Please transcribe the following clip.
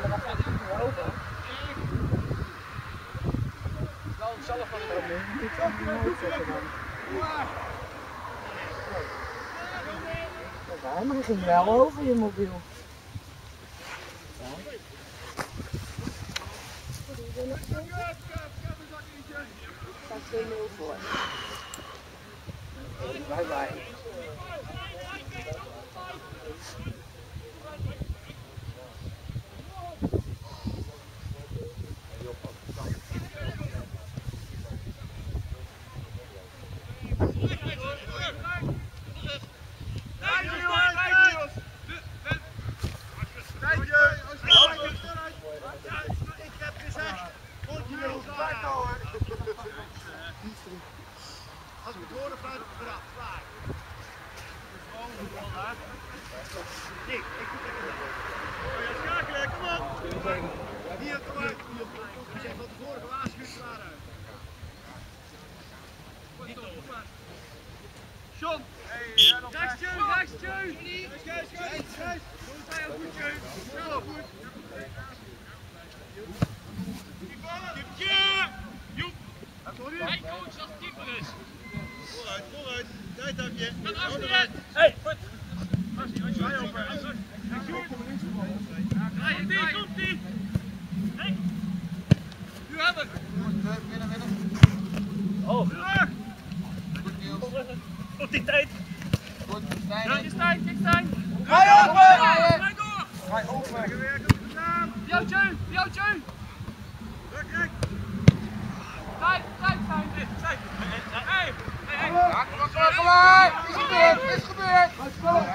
maar dan gaat niet meer over. Wel zelf van Dat je de zetten dan. Dat waar, maar hij ging wel over je mobiel. Ja. staat 2-0 voor. Bye bye. Als ik het hoorde vanuit het gedrag, klaar. Nick, ik doe het niet. Ja, schakelen, kom op. Hier, kom uit. We zijn van tevoren gewaarschuwd, klaar uit. John! Rechtstje, rechtstje! Gijs, Gijs, Gijs! Doe het heel goed, Jeun. Snel, goed. Hey, goed. Draai die komt die. Hey. Oh. Op die tijd. Ja, is tijd, is tijd. Draai open! Draai door. Draai open. Goed. Joutje, Joutje. Druk. Tijd, tijd zijn. Tijd. Hey, hey,